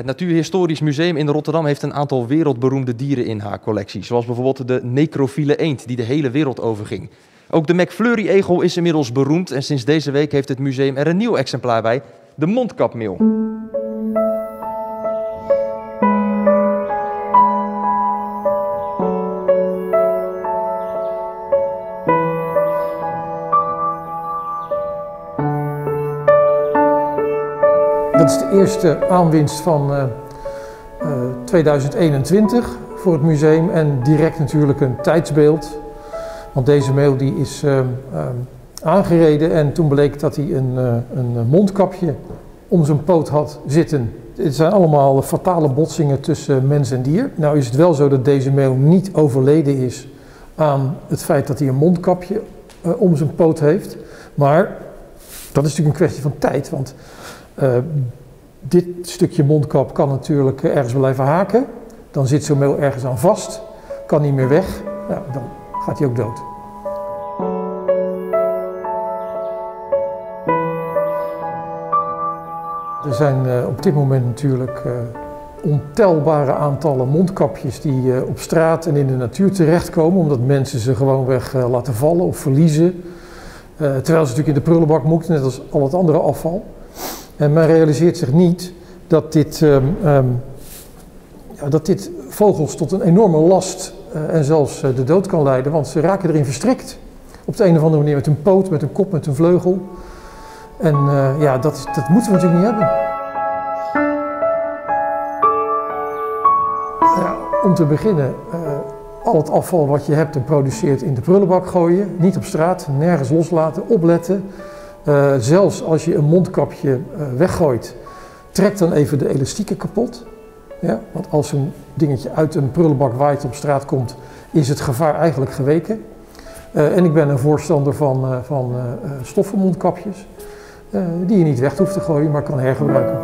Het Natuurhistorisch Museum in Rotterdam heeft een aantal wereldberoemde dieren in haar collectie. Zoals bijvoorbeeld de necrofiele eend, die de hele wereld overging. Ook de McFlurry-egel is inmiddels beroemd en sinds deze week heeft het museum er een nieuw exemplaar bij, de mondkapmeel. Dat is de eerste aanwinst van uh, uh, 2021 voor het museum en direct natuurlijk een tijdsbeeld. Want deze mail die is uh, aangereden en toen bleek dat hij een, een mondkapje om zijn poot had zitten. Het zijn allemaal fatale botsingen tussen mens en dier. Nou is het wel zo dat deze mail niet overleden is aan het feit dat hij een mondkapje om zijn poot heeft. Maar dat is natuurlijk een kwestie van tijd, want dit stukje mondkap kan natuurlijk ergens blijven haken. Dan zit zo'n mail ergens aan vast, kan niet meer weg. Dan gaat hij ook dood. Er zijn uh, op dit moment natuurlijk ontelbare aantallen mondkapjes die op straat en in de natuur terechtkomen, omdat mensen ze gewoonweg laten vallen of verliezen. terwijl ze natuurlijk in de prullenbak moeten, net als al het andere afval. En men realiseert zich niet dat dit, um, um, ja, dat dit vogels tot een enorme last uh, en zelfs uh, de dood kan leiden, want ze raken erin verstrikt. Op de een of andere manier met een poot, met een kop, met een vleugel. En ja, dat, dat moeten we natuurlijk niet hebben. Om te beginnen, al het afval wat je hebt en produceert in de prullenbak gooien. Niet op straat, nergens loslaten, opletten. Uh, zelfs als je een mondkapje uh, weggooit, trek dan even de elastieken kapot. Ja? Want als een dingetje uit een prullenbak waait op straat komt, is het gevaar eigenlijk geweken. Uh, en ik ben een voorstander van, van stoffen mondkapjes, die je niet weg hoeft te gooien, maar kan hergebruiken.